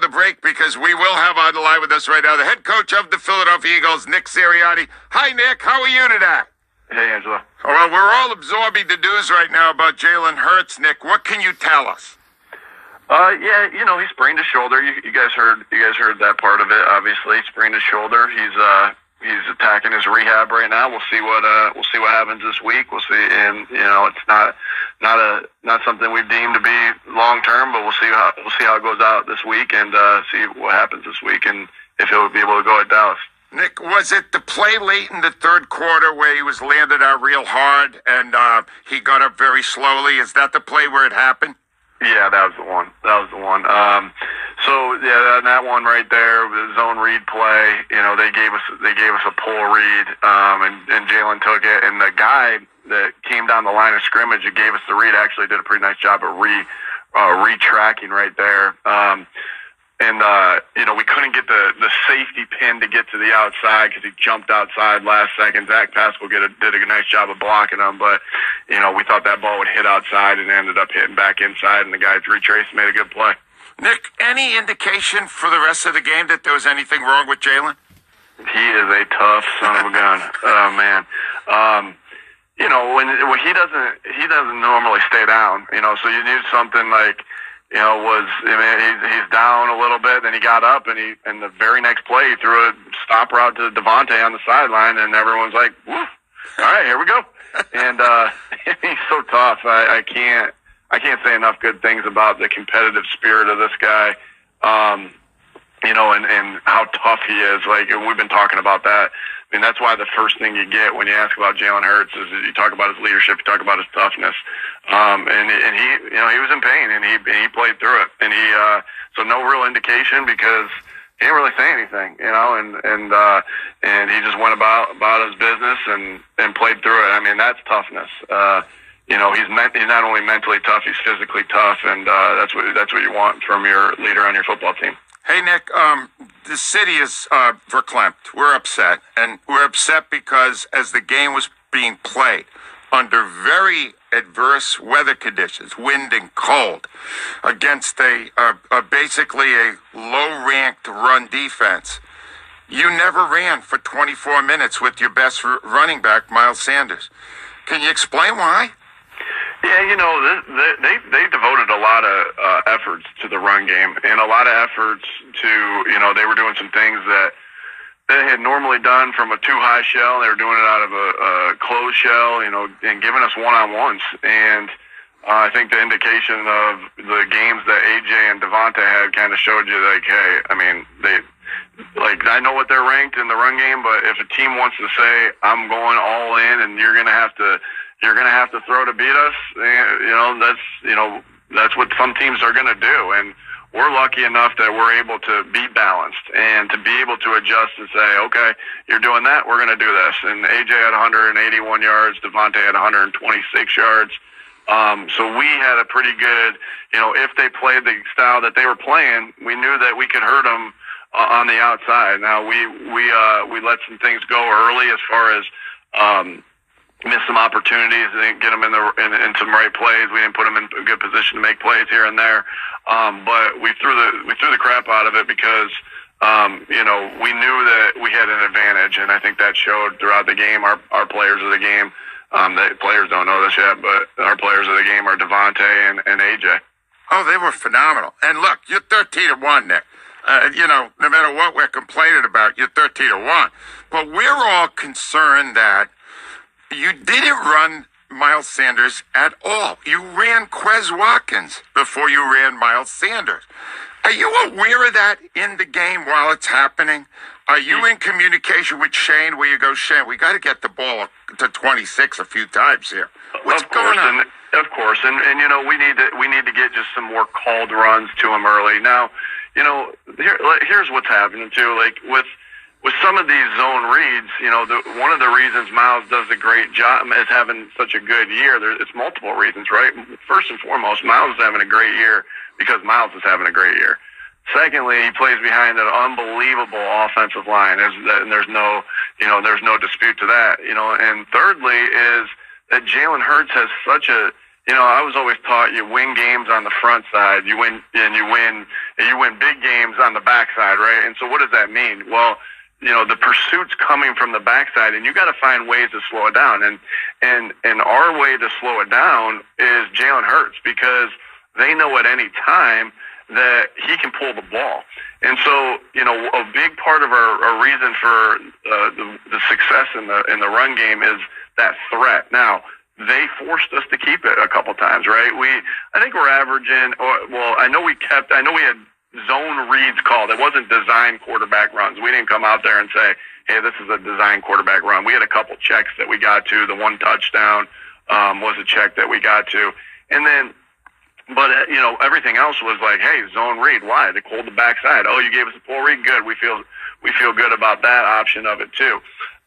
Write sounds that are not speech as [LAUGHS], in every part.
the break because we will have on the line with us right now the head coach of the Philadelphia Eagles, Nick Sirianni. Hi, Nick. How are you today? Hey, Angela. Well, we're all absorbing the news right now about Jalen Hurts. Nick, what can you tell us? Uh, yeah, you know he sprained his shoulder. You, you guys heard, you guys heard that part of it. Obviously, he sprained his shoulder. He's uh, he's attacking his rehab right now. We'll see what uh, we'll see what happens this week. We'll see, and you know it's not not a not something we've deemed to be long term, but we'll see how we'll see how it goes out this week and uh, see what happens this week and if he'll be able to go at Dallas. Nick, was it the play late in the third quarter where he was landed out real hard and uh, he got up very slowly? Is that the play where it happened? Yeah, that was the one. That was the one. Um, so yeah, that, that one right there, the zone read play. You know, they gave us they gave us a pull read, um, and, and Jalen took it, and the guy that came down the line of scrimmage and gave us the read actually did a pretty nice job of re uh, retracking right there. Um, and uh, you know we couldn't get the the safety pin to get to the outside because he jumped outside last second. Zach Pascal get a, did a nice job of blocking him, but you know we thought that ball would hit outside and ended up hitting back inside, and the guys retraced made a good play. Nick, any indication for the rest of the game that there was anything wrong with Jalen? He is a tough son of a gun. Oh man. Um, you know when when he doesn't he doesn't normally stay down. You know, so you need something like you know, was I mean, he's, he's down a little bit, then he got up, and he and the very next play he threw a stop route to DeVonta on the sideline, and everyone's like, "Woof! All right, here we go." [LAUGHS] and uh, [LAUGHS] he's so tough. I, I can't I can't say enough good things about the competitive spirit of this guy. Um, you know, and and how tough he is. Like we've been talking about that. I mean, that's why the first thing you get when you ask about Jalen Hurts is you talk about his leadership, you talk about his toughness, um, and and he, you know, he was in pain and he and he played through it, and he uh, so no real indication because he didn't really say anything, you know, and and uh, and he just went about about his business and and played through it. I mean, that's toughness. Uh, you know, he's meant he's not only mentally tough, he's physically tough, and uh, that's what that's what you want from your leader on your football team. Hey, Nick, um, the city is uh, verklempt. We're upset. And we're upset because as the game was being played under very adverse weather conditions, wind and cold, against a, uh, uh, basically a low ranked run defense, you never ran for 24 minutes with your best running back, Miles Sanders. Can you explain why? Yeah, you know, they they, they devoted a lot of uh, efforts to the run game and a lot of efforts to you know they were doing some things that they had normally done from a two high shell. They were doing it out of a, a closed shell, you know, and giving us one on ones. And uh, I think the indication of the games that AJ and DeVonta had kind of showed you like, hey, I mean, they like I know what they're ranked in the run game, but if a team wants to say I'm going all in and you're going to have to you're going to have to throw to beat us. You know, that's you know that's what some teams are going to do, and we're lucky enough that we're able to be balanced and to be able to adjust and say, okay, you're doing that, we're going to do this. And AJ had 181 yards, DeVonta had 126 yards. Um, so we had a pretty good, you know, if they played the style that they were playing, we knew that we could hurt them uh, on the outside. Now we we uh, we let some things go early as far as um, missed some opportunities and didn't get them in the in, in some right plays. We didn't put them in a good position to make plays here and there. Um, but we threw the we threw the crap out of it because um, you know we knew that we had an advantage, and I think that showed throughout the game. Our our players of the game. Um, the players don't know this yet, but our players of the game are DeVonta and, and AJ. Oh, they were phenomenal. And look, you're 13 to 1, Nick. Uh, you know, no matter what we're complaining about, you're 13 to 1. But we're all concerned that you didn't run Miles Sanders at all. You ran Quez Watkins before you ran Miles Sanders. Are you aware of that in the game while it's happening? Are you in communication with Shane where you go, Shane, we got to get the ball to 26 a few times here. What's of course, going on? And, of course, and, and you know we need to we need to get just some more called runs to him early. Now, you know, here, here's what's happening too. Like with with some of these zone reads, you know, the, one of the reasons Miles does a great job is having such a good year. There, it's multiple reasons, right? First and foremost, Miles is having a great year because Miles is having a great year. Secondly, he plays behind an unbelievable offensive line. There's, and there's no, you know, there's no dispute to that. You know, and thirdly is that Jalen Hurts has such a you know, I was always taught you win games on the front side, you win, and you win, and you win big games on the back side, right? And so what does that mean? Well, you know, the pursuit's coming from the backside and you got to find ways to slow it down. And, and, and our way to slow it down is Jalen Hurts because they know at any time that he can pull the ball. And so, you know, a big part of our, our reason for uh, the, the success in the in the run game is that threat. Now, they forced us to keep it a couple times, right? We, I think we're averaging. Or, well, I know we kept. I know we had zone reads called. It wasn't design quarterback runs. We didn't come out there and say, "Hey, this is a design quarterback run." We had a couple checks that we got to. The one touchdown um, was a check that we got to, and then but uh, you know, everything else was like, hey, zone read. Why? They called the backside. Oh, you gave us a pull read. Good. We feel we feel good about that option of it too.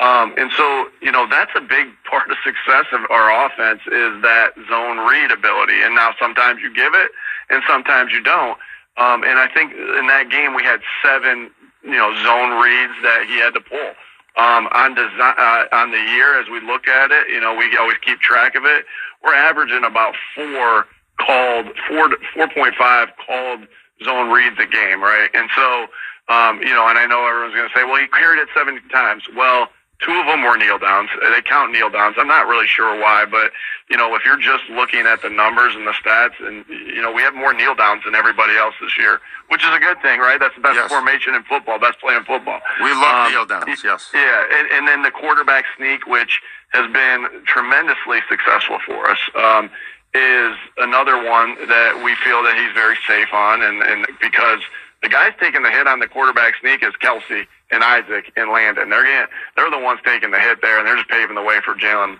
Um, and so, you know, that's a big [LAUGHS] part of success of our offense is that zone read ability. And now sometimes you give it and sometimes you don't. Um, and I think in that game we had seven, you know, zone reads that he had to pull. Um, on design, uh, on the year, as we look at it, you know, we always keep track of it. We're averaging about four called four four point five called zone reads a game, right? And so, um, you know, and I know everyone's going to say, well, he carried it seventy times. Well, two of them were kneel downs. They count kneel downs. I'm not really sure why, but you know, if you're just looking at the numbers and the stats, and you know, we have more kneel downs than everybody else this year, which is a good thing, right? That's the best yes. formation in football, best play in football. We love um, kneel downs, yes. Yeah, and, and then the quarterback sneak, which has been tremendously successful for us. Um, is another one that we feel that he's very safe on, and, and because the guys taking the hit on the quarterback sneak is Kelce and Isaac and Landon. They're getting, they're the ones taking the hit there, and they're just paving the way for Jalen.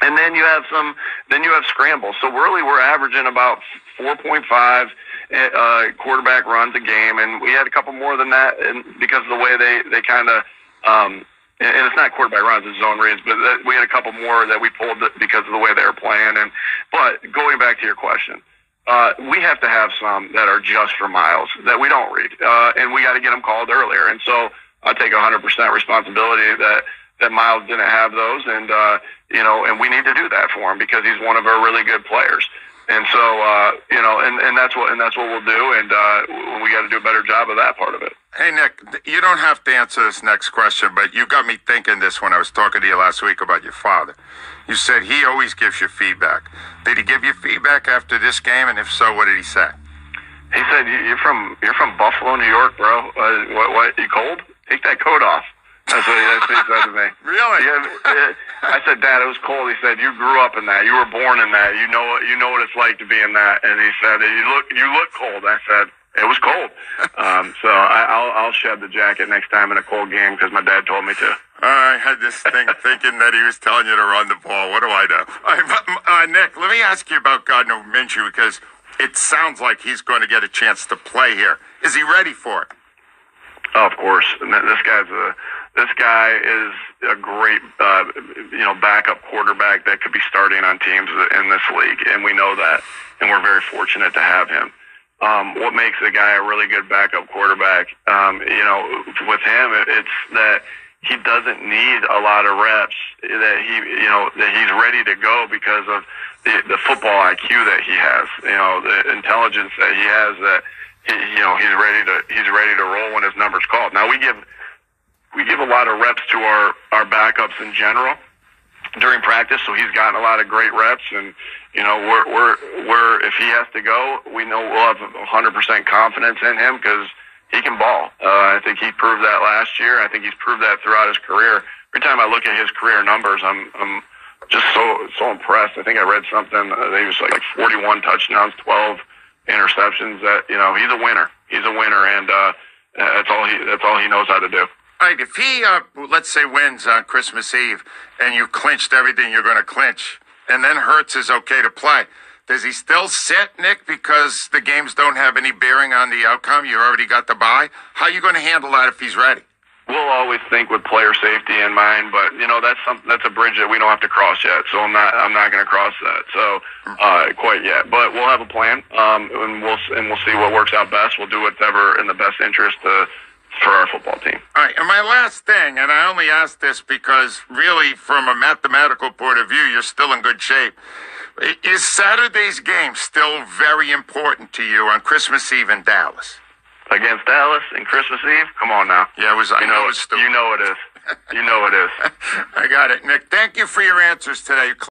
And then you have some, then you have scrambles. So really, we're averaging about 4.5 uh, quarterback runs a game, and we had a couple more than that, and because of the way they they kind of um, and it's not quarterback runs, it's zone reads, but we had a couple more that we pulled because of the way they were playing. And but going back to your question, uh, we have to have some that are just for Miles that we don't read, uh, and we got to get them called earlier. And so I take 100% responsibility that that Miles didn't have those, and uh, you know, and we need to do that for him because he's one of our really good players. And so, uh, you know, and, and that's what and that's what we'll do, and uh, we got to do a better job of that part of it. Hey Nick, you don't have to answer this next question, but you got me thinking this when I was talking to you last week about your father. You said he always gives you feedback. Did he give you feedback after this game, and if so, what did he say? He said, "You're from you're from Buffalo, New York, bro. Uh, what what? You cold? Take that coat off." That's what, that's what he said to me. [LAUGHS] Really? Yeah, I said, Dad, it was cold. He said, You grew up in that. You were born in that. You know you know what it's like to be in that. And he said, You look you look cold. I said, It was cold. [LAUGHS] um, so I, I'll I'll shed the jacket next time in a cold game because my dad told me to. I had this thing [LAUGHS] thinking that he was telling you to run the ball. What do I know? uh, Nick, let me ask you about Gardner Minshew because it sounds like he's going to get a chance to play here. Is he ready for it? Oh, of course. This guy's a this guy is a great, uh, you know, backup quarterback that could be starting on teams in this league, and we know that, and we're very fortunate to have him. Um, what makes a guy a really good backup quarterback? Um, you know, with him, it's that he doesn't need a lot of reps. That he, you know, that he's ready to go because of the, the football IQ that he has. You know, the intelligence that he has. That he, you know, he's ready to he's ready to roll when his number's called. Now we give we give a lot of reps to our our backups in general during practice, so he's gotten a lot of great reps. And you know, we're we're we're if he has to go, we know we'll have 100% confidence in him because he can ball. Uh, I think he proved that last year. I think he's proved that throughout his career. Every time I look at his career numbers, I'm I'm just so so impressed. I think I read something. Uh, he was like 41 touchdowns, 12 interceptions. That you know, he's a winner. He's a winner, and uh, that's all he that's all he knows how to do. Right, if he, uh, let's say, wins on Christmas Eve and you clinched everything you're going to clinch, and then Hurts is okay to play, does he still sit, Nick, because the games don't have any bearing on the outcome? You already got the bye. How are you going to handle that if he's ready? We'll always think with player safety in mind, but you know that's some, that's a bridge that we don't have to cross yet. So I'm not I'm not going to cross that. So uh, quite yet, but we'll have a plan, um, and we'll and we'll see what works out best. We'll do whatever in the best interest to for our football team. All right, and my last thing, and I only ask this because really, from a mathematical point of view, you're still in good shape. Is Saturday's game still very important to you on Christmas Eve in Dallas? Against Dallas and Christmas Eve? Come on now. Yeah, it was. I know know, it you know it is. You know it is. [LAUGHS] I got it, Nick. Thank you for your answers today.